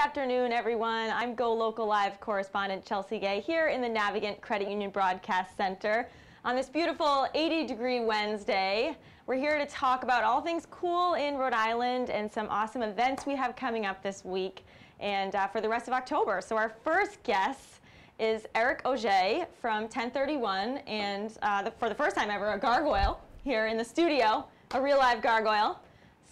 afternoon, everyone. I'm Go Local Live correspondent Chelsea Gay here in the Navigant Credit Union Broadcast Center on this beautiful 80 degree Wednesday. We're here to talk about all things cool in Rhode Island and some awesome events we have coming up this week and uh, for the rest of October. So, our first guest is Eric Auger from 1031, and uh, the, for the first time ever, a gargoyle here in the studio, a real live gargoyle.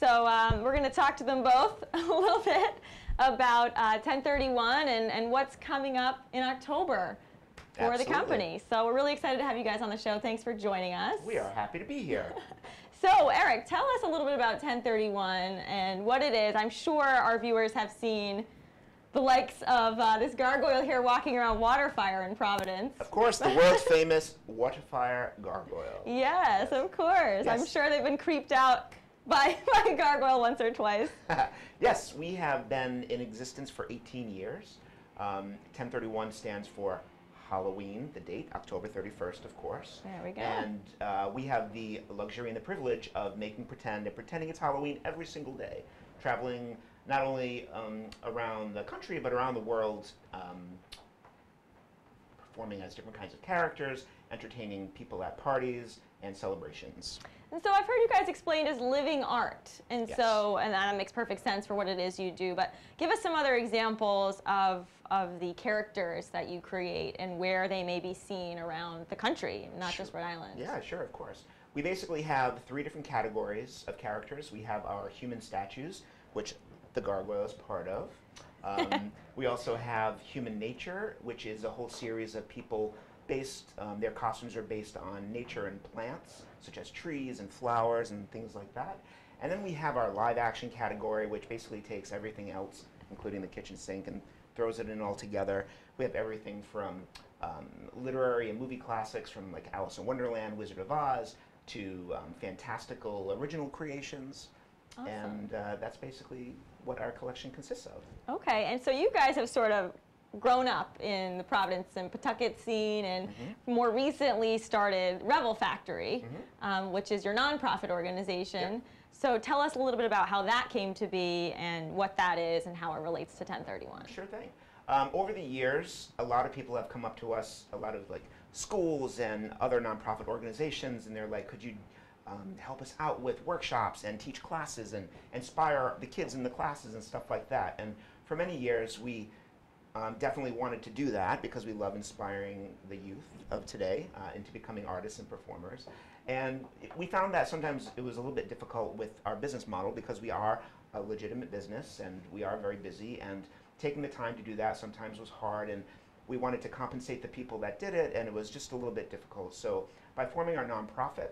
So, um, we're going to talk to them both a little bit about uh, 1031 and, and what's coming up in October for Absolutely. the company. So we're really excited to have you guys on the show. Thanks for joining us. We are happy to be here. So Eric, tell us a little bit about 1031 and what it is. I'm sure our viewers have seen the likes of uh, this gargoyle here walking around Waterfire in Providence. Of course, the world famous Waterfire gargoyle. Yes, of course. I'm sure they've been creeped out by, by gargoyle once or twice. yes, we have been in existence for 18 years. Um, 1031 stands for Halloween, the date, October 31st, of course. There we go. And uh, we have the luxury and the privilege of making pretend and pretending it's Halloween every single day, traveling not only um, around the country but around the world, um, performing as different kinds of characters, entertaining people at parties and celebrations. And so I've heard you guys explained as living art. And Yes. so, and that makes perfect sense for what it is you do. But give us some other examples of, of the characters that you create and where they may be seen around the country, not just Rhode Island. Yeah, sure, of course. We basically have three different categories of characters. We have our human statues, which the gargoyle is part of. Um, we also have human nature, which is a whole series of people based, um, their costumes are based on nature and plants, such as trees and flowers and things like that. And then we have our live action category, which basically takes everything else, including the kitchen sink, and throws it in all together. We have everything from um, literary and movie classics from like Alice in Wonderland, Wizard of Oz, to um, fantastical original creations. Awesome. And uh, that's basically what our collection consists of. Okay, and so you guys have sort of grown up in the Providence and Pawtucket scene and Mm-hmm. more recently started Revel Factory, um, which is your nonprofit organization. Yep. So tell us a little bit about how that came to be and what that is and how it relates to 1031. Sure thing. Um, over the years, a lot of people have come up to us, a lot of like schools and other nonprofit organizations, and they're like, could you um, help us out with workshops and teach classes and inspire the kids in the classes and stuff like that? And for many years, we um, definitely wanted to do that because we love inspiring the youth of today uh, into becoming artists and performers. And we found that sometimes it was a little bit difficult with our business model because we are a legitimate business and we are very busy. And taking the time to do that sometimes was hard. And we wanted to compensate the people that did it, and it was just a little bit difficult. So by forming our nonprofit,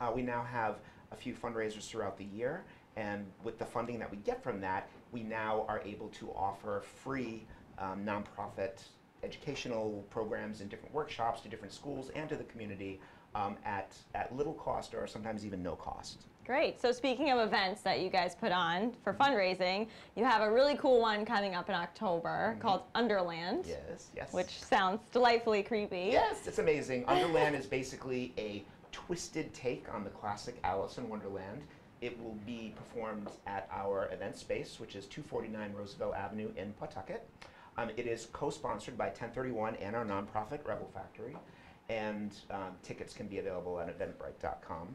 uh, we now have a few fundraisers throughout the year, and with the funding that we get from that, we now are able to offer free um, nonprofit educational programs and different workshops to different schools and to the community um, at, at little cost or sometimes even no cost. Great. So speaking of events that you guys put on for fundraising, you have a really cool one coming up in October called Underland, Yes, yes. which sounds delightfully creepy. Yes, it's amazing. Underland is basically a twisted take on the classic Alice in Wonderland. It will be performed at our event space, which is 249 Roosevelt Avenue in Pawtucket. Um, it is co-sponsored by 1031 and our nonprofit Revel Factory, and um, tickets can be available at eventbrite.com.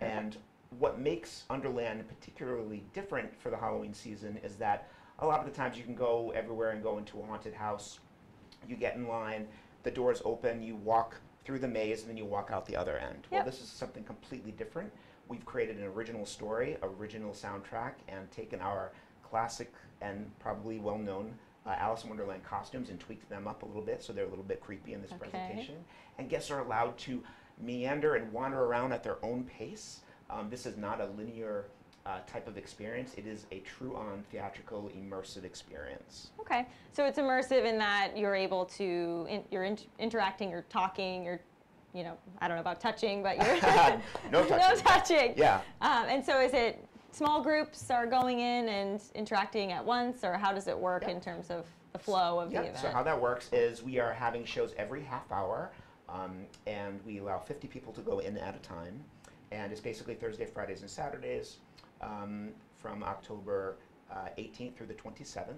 And what makes Underland particularly different for the Halloween season is that a lot of the times you can go everywhere and go into a haunted house you get in line, the doors open, you walk through the maze, and then you walk out the other end. Well, this is something completely different. We've created an original story, original soundtrack, and taken our classic and probably well known uh, Alice in Wonderland costumes and tweaked them up a little bit so they're a little bit creepy in this Okay. presentation. And guests are allowed to meander and wander around at their own pace. Um, this is not a linear uh, type of experience, it is a true on theatrical, immersive experience. Okay. So it's immersive in that you're able to, in, you're in, interacting, you're talking, you're, you know, I don't know about touching, but you're No no touching. touching. Yeah. Um, and so is it small groups are going in and interacting at once, or how does it work Yeah. in terms of the flow of the event? so how that works is we are having shows every half hour, um, and we allow 50 people to go in at a time. And it's basically Thursday, Fridays, and Saturdays um, from October uh, 18th through the 27th.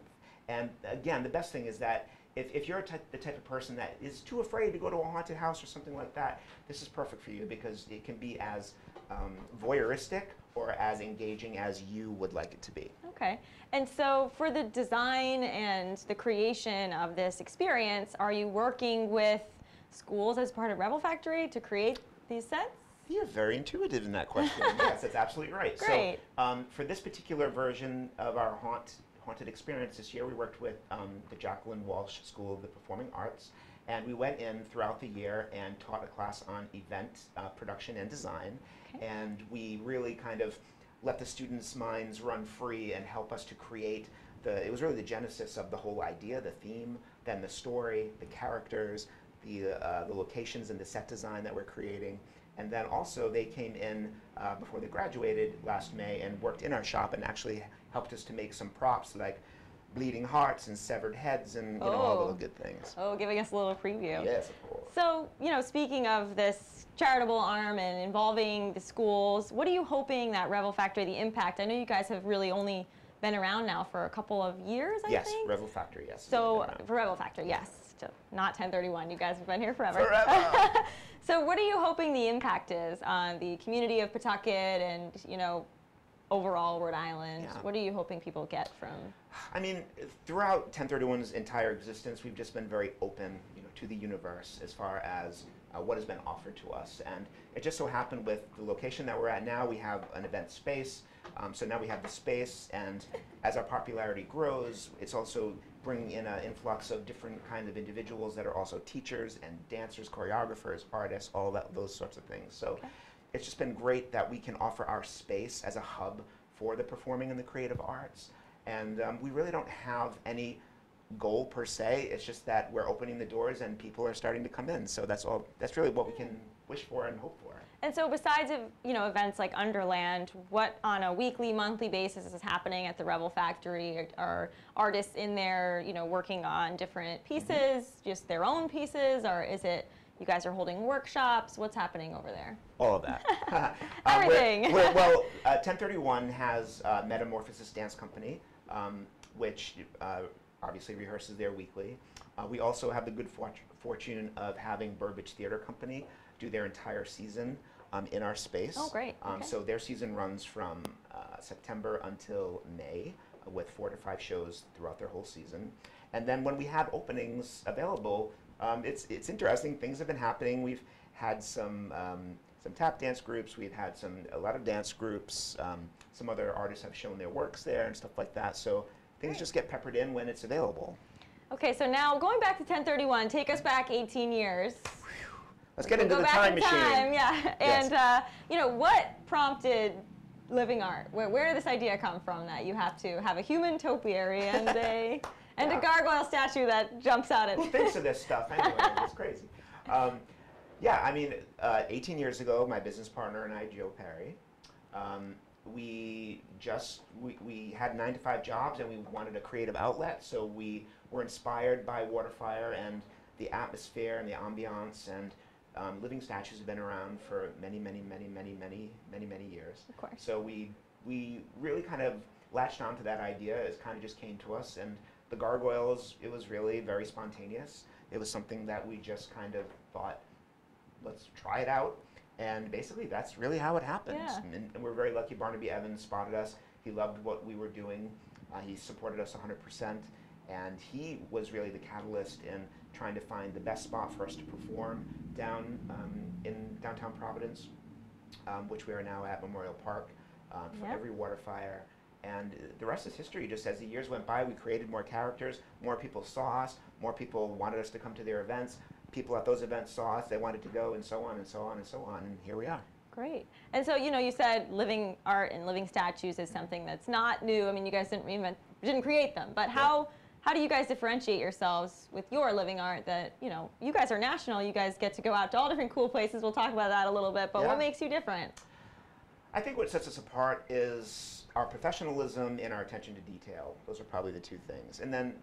And again, the best thing is that if, if you're the type of person that is too afraid to go to a haunted house or something like that, this is perfect for you because it can be as um, voyeuristic or as engaging as you would like it to be. Okay. And so for the design and the creation of this experience, are you working with schools as part of Revel Factory to create these sets? You're very intuitive in that question. yes, that's absolutely right. Great. So um, for this particular version of our haunt haunted experience this year, we worked with um, the Jacqueline Walsh School of the Performing Arts, and we went in throughout the year and taught a class on event uh, production and design, okay. and we really kind of let the students' minds run free and help us to create the. It was really the genesis of the whole idea, the theme, then the story, the characters, the uh, the locations and the set design that we're creating. And then also they came in uh, before they graduated last May and worked in our shop and actually helped us to make some props like bleeding hearts and severed heads and you know all the oh. good things. Oh, giving us a little preview. Yes, of course. So, you know, speaking of this charitable arm and involving the schools, what are you hoping that Revel Factory, the impact? I know you guys have really only been around now for a couple of years, I yes, think. Yes, Revel Factory, yes. So, for Revel Factory, yes. Not 1031. You guys have been here forever. Forever. so, what are you hoping the impact is on the community of Pawtucket and, you know, overall Rhode Island? Yeah. What are you hoping people get from? I mean, throughout 1031's entire existence, we've just been very open, you know, to the universe as far as uh, what has been offered to us. And it just so happened with the location that we're at now, we have an event space. Um, so now we have the space, and as our popularity grows, it's also bringing in an influx of different kinds of individuals that are also teachers and dancers, choreographers, artists, all that those sorts of things. So. Okay it's just been great that we can offer our space as a hub for the performing and the creative arts. And um, we really don't have any goal per se. It's just that we're opening the doors and people are starting to come in. So that's all. That's really what we can wish for and hope for. And so, besides of you know events like Underland, what on a weekly, monthly basis is happening at the Revel Factory? Are, artists in there, you know, working on different pieces, mm-hmm. just their own pieces, or is it you guys are holding workshops. What's happening over there? All of that. Uh, Everything. We're, we're, well, uh, 1031 has uh, Metamorphosis Dance Company, um, which uh, obviously rehearses there weekly. Uh, we also have the good fort- fortune of having Burbage Theater Company do their entire season um, in our space. Oh, great. Um, okay. So their season runs from uh, September until May with four to five shows throughout their whole season. And then when we have openings available, um, it's it's interesting. Things have been happening. We've had some um, some tap dance groups. We've had some a lot of dance groups. Um, some other artists have shown their works there and stuff like that. So things just get peppered in when it's available. Okay, so now going back to 1031, take us back 18 years. Let's get into the time machine. Time, yeah. And yes. uh, you know what prompted living art? Where, where did this idea come from that you have to have a human topiary and a and yeah. a gargoyle statue that jumps out at. Who thinks of this stuff anyway? it's crazy. Um, yeah, I mean, uh, 18 years ago, my business partner and I, Joe Perry, um, we just we, we had nine to five jobs and we wanted a creative outlet. So we were inspired by Waterfire and the atmosphere and the ambiance and um, living statues have been around for many, many, many, many, many, many, many years. Of course. So we we really kind of latched onto that idea. It kind of just came to us and the gargoyles, it was really very spontaneous. It was something that we just kind of thought, let's try it out. And basically, that's really how it happens. Yeah. And, and, we're very lucky. Barnaby Evans spotted us. He loved what we were doing. Uh, he supported us 100%. And he was really the catalyst in trying to find the best spot for us to perform down um, in downtown Providence, um, which we are now at Memorial Park um, for yep. every Waterfire. And the rest is history. Just as the years went by, we created more characters, more people saw us, more people wanted us to come to their events. People at those events saw us, they wanted to go, and so on and so on and so on. And here we are. Great. And so, you know, you said living art and living statues is something that's not new. I mean, you guys didn't reinvent, didn't create them, but how. Yeah. How do you guys differentiate yourselves with your living art that, you know, you guys are national, you guys get to go out to all different cool places. We'll talk about that a little bit, but yeah. what makes you different? I think what sets us apart is our professionalism and our attention to detail. Those are probably the two things. And then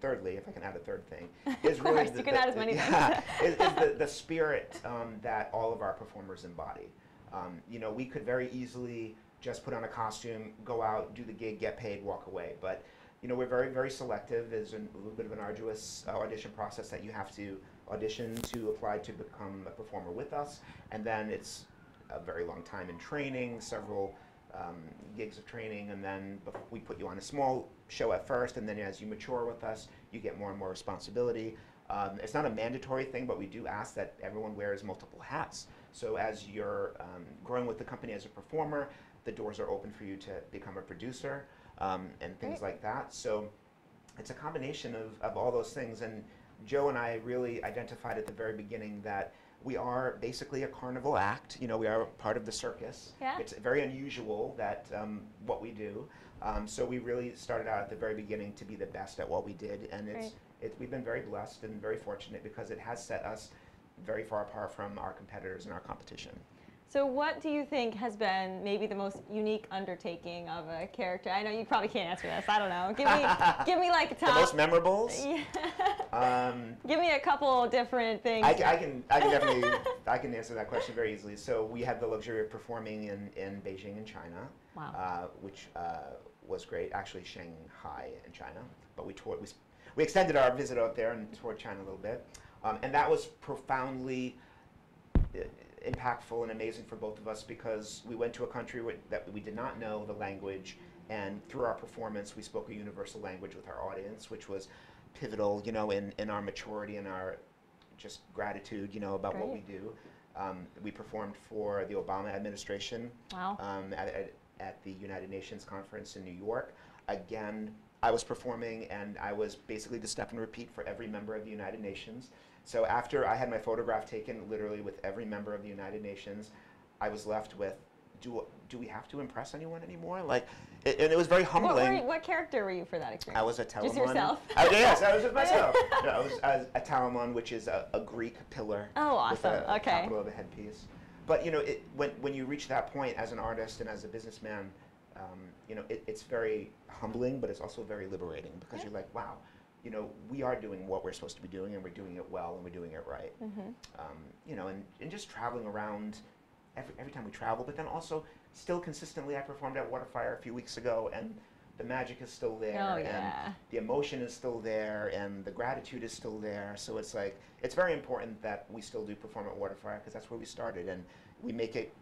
thirdly, if I can add a third thing, is really course, the, you can the, add as many yeah, is, is the, the spirit um, that all of our performers embody. Um, you know, we could very easily just put on a costume, go out, do the gig, get paid, walk away. But you know, we're very, very selective. There's a little bit of an arduous uh, audition process that you have to audition to apply to become a performer with us, and then it's a very long time in training, several um, gigs of training, and then we put you on a small show at first, and then as you mature with us, you get more and more responsibility. Um, it's not a mandatory thing, but we do ask that everyone wears multiple hats. So as you're um, growing with the company as a performer, the doors are open for you to become a producer um, and things Great. like that. So it's a combination of, of all those things. And Joe and I really identified at the very beginning that we are basically a carnival act. You know, we are part of the circus. Yeah. It's very unusual that um, what we do. Um, so we really started out at the very beginning to be the best at what we did, and it's it, we've been very blessed and very fortunate because it has set us very far apart from our competitors and our competition. So, what do you think has been maybe the most unique undertaking of a character? I know you probably can't answer this. I don't know. Give me, give me like a The most memorables. Yeah. Um, give me a couple different things. I, I can I can definitely I can answer that question very easily. So we had the luxury of performing in, in Beijing in China, Wow. uh, which uh, was great. Actually, Shanghai in China, but we toured. We, we extended our visit out there and toured China a little bit, um, and that was profoundly uh, impactful and amazing for both of us because we went to a country that we did not know the language, and through our performance, we spoke a universal language with our audience, which was pivotal, you know, in, in our maturity and our just gratitude, you know, about what we do. Um, we performed for the Obama administration wow. um, at, at, at the United Nations conference in New York. Again, I was performing and I was basically the step and repeat for every member of the United Nations. So after I had my photograph taken literally with every member of the United Nations, I was left with, do, do we have to impress anyone anymore? Like, it, and it was very What, humbling. were you, what character were you for that experience? I was a Telamon. Just yourself? I, yes, I was with myself. no, I was, I was a Telamon, which is a, a Greek pillar. Oh, With a, a Okay. capital of a headpiece. But you know, it, when when you reach that point as an artist and as a businessman, um, you know, it, it's very humbling, but it's also very liberating because Yeah. you're like, wow, you know, we are doing what we're supposed to be doing, and we're doing it well, and we're doing it right. Mhm. Um, you know, and, and just traveling around every, every time we travel, but then also still consistently. I performed at Waterfire a few weeks ago, and the magic is still there, Oh, and yeah. the emotion is still there, and the gratitude is still there. So it's like it's very important that we still do perform at Waterfire because that's where we started, and we make it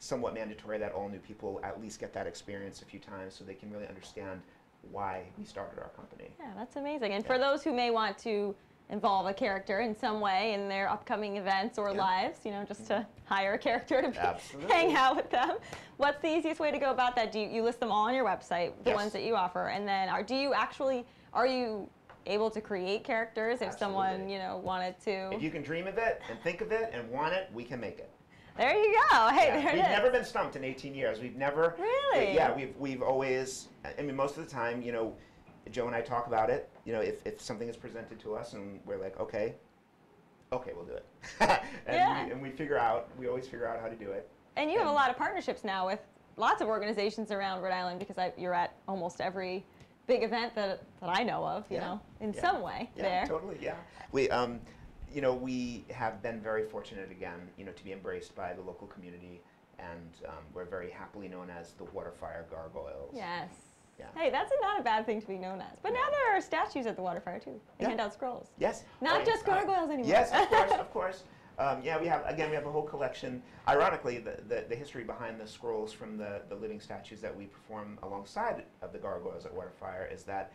somewhat mandatory that all new people at least get that experience a few times so they can really understand why we started our company. Yeah, that's amazing. And for those who may want to involve a character in some way in their upcoming events or Yeah. lives, you know, just to mm-hmm. hire a character to be, hang out with them, what's the easiest way to go about that? Do you, you list them all on your website, the Yes. ones that you offer, and then are do you actually are you able to create characters if someone you know wanted to? If you can dream of it and think of it and want it, we can make it. There you go. Hey, Yeah, there we've it is. never been stumped in 18 years. We've never. Really? Yeah, we've we've always. I mean, most of the time, you know, Joe and I talk about it. You know, if, if something is presented to us and we're like, okay, okay, we'll do it. and, Yeah. we, and we figure out. We always figure out how to do it. And you have a lot of partnerships now with lots of organizations around Rhode Island because I, you're at almost every big event that, that I know of, you Yeah. know, in Yeah. some way Yeah, there. totally. Yeah, we um, you know, we have been very fortunate again, you know, to be embraced by the local community, and um, we're very happily known as the Waterfire Gargoyles. Yes. Yeah. Hey, that's not a bad thing to be known as. But now there are statues at the Waterfire too. They Yeah. hand out scrolls. Yes. Not Oh, just I- gargoyles anymore. Yes, of course, of course. Um, yeah, we have again. We have a whole collection. Ironically, the, the, the history behind the scrolls from the, the living statues that we perform alongside of the gargoyles at Waterfire is that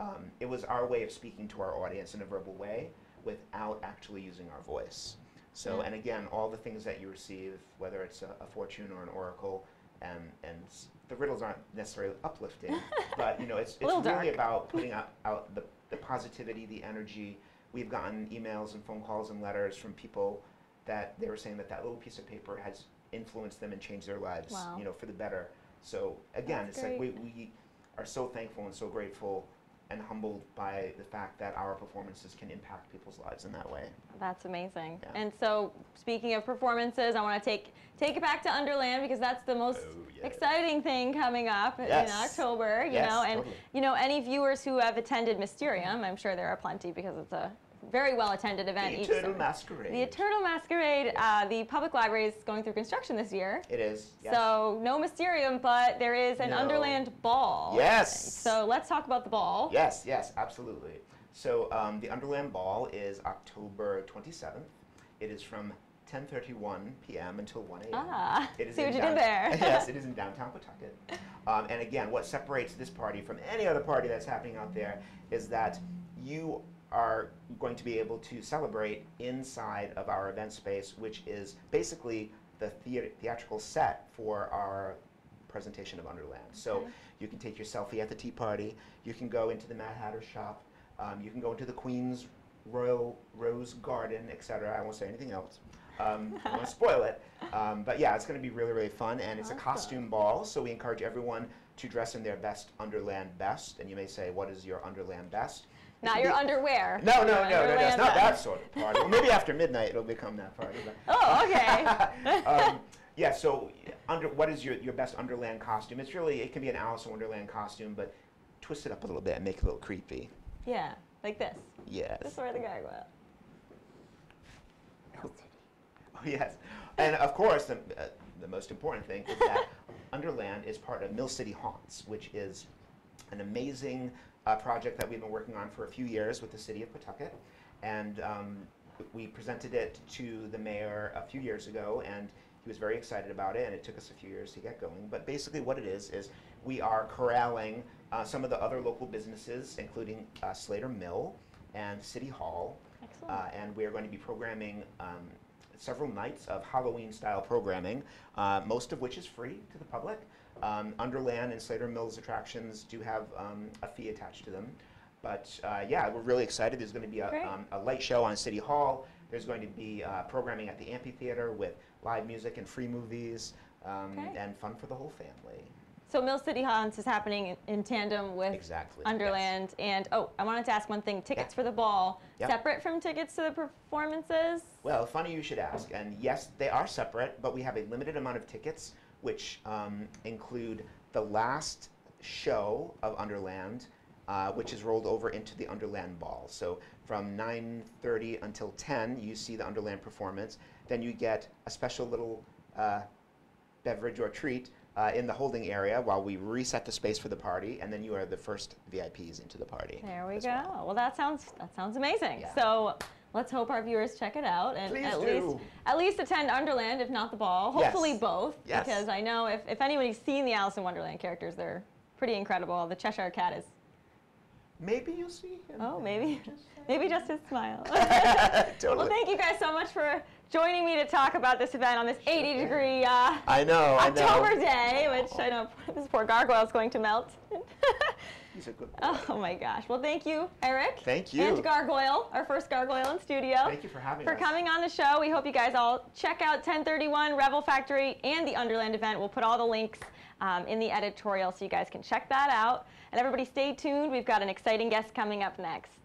um, it was our way of speaking to our audience in a verbal way without actually using our voice. So, Yeah. and again, all the things that you receive, whether it's a, a fortune or an oracle, um, and and the riddles aren't necessarily uplifting, but you know, it's it's really dark. about putting out, out the, the positivity, the energy. We've gotten emails and phone calls and letters from people that they were saying that that little piece of paper has influenced them and changed their lives, Wow. you know, for the better. So again, That's it's like we, we are so thankful and so grateful and humbled by the fact that our performances can impact people's lives in that way. That's amazing. Yeah. And so, speaking of performances, I want to take take it back to Underland because that's the most Oh, exciting thing coming up Yes. in October. You Yes, know, and totally. you know any viewers who have attended Mysterium, I'm sure there are plenty because it's a very well attended event The each Eternal summer. Masquerade. The Eternal Masquerade. Uh, the public library is going through construction this year. It is. Yes. So no Mysterium, but there is an No. Underland ball. Yes. So let's talk about the ball. Yes, yes, absolutely. So um, the Underland Ball is October 27th. It is from 10:31 p.m. until 1 a.m. Ah, It is see what you did there. yes, it is in downtown Pawtucket. Um, and again, what separates this party from any other party that's happening out there is that you are going to be able to celebrate inside of our event space, which is basically the thea- theatrical set for our presentation of Underland. So you can take your selfie at the tea party. You can go into the Mad Hatter shop. Um, you can go into the Queen's Royal Rose Garden, etc. I won't say anything else. Um, I to spoil it. Um, but yeah, it's going to be really, really fun. And it's Awesome. a costume ball, so we encourage everyone to dress in their best Underland best. And you may say, what is your Underland best? Not your underwear. No, no, no, no, no, it's not that sort of party. Well, maybe after midnight it'll become that party. Oh, okay. um, yeah, so under what is your, your best Underland costume? It's really it can be an Alice in Wonderland costume, but twist it up a little bit and make it a little creepy. yeah, like this. Yes. This is where the guy went. Oh, yes. And of course, the, uh, the most important thing is that Underland is part of Mill City Haunts, which is an amazing uh, project that we've been working on for a few years with the city of Pawtucket. And um, we presented it to the mayor a few years ago, and he was very excited about it, and it took us a few years to get going. But basically, what it is, is we are corralling uh, some of the other local businesses, including uh, Slater Mill and City Hall, Excellent. uh, and we are going to be programming um, several nights of Halloween style programming, uh, most of which is free to the public. Um, Underland and Slater Mills attractions do have um, a fee attached to them. But uh, yeah, we're really excited. There's going to be a, um, a light show on City Hall. There's going to be uh, programming at the amphitheater with live music and free movies um, and fun for the whole family. So Mill City Haunts is happening in, tandem with Exactly. yes. Underland. And oh, I wanted to ask one thing. Tickets Yeah. for the ball, Yep. separate from tickets to the performances? Well, funny you should ask. And yes, they are separate, but we have a limited amount of tickets, which um, include the last show of Underland, uh, which is rolled over into the Underland Ball. So from 9:30 until 10, you see the Underland performance. Then you get a special little uh, beverage or treat uh, in the holding area while we reset the space for the party, and then you are the first VIPs into the party. There we go. well. Well. that sounds that sounds amazing. Yeah. So let's hope our viewers check it out and Please at do. least at least attend Underland, if not the ball. Yes. Hopefully both, Yes. because I know if, if anybody's seen the Alice in Wonderland characters, they're pretty incredible. The Cheshire Cat is Maybe you'll see him. oh maybe maybe just his smile. totally. well, thank you guys so much for joining me to talk about this event on this 80 degree uh, I know. I know. October day, which I know this poor gargoyle is going to melt. He's a good boy. oh my gosh. Well, thank you, Eric. Thank you. And Gargoyle, our first gargoyle in studio. Thank you for having me. for us. coming on the show. We hope you guys all check out 1031 Revel Factory and the Underland event. We'll put all the links um, in the editorial so you guys can check that out. And everybody stay tuned. We've got an exciting guest coming up next.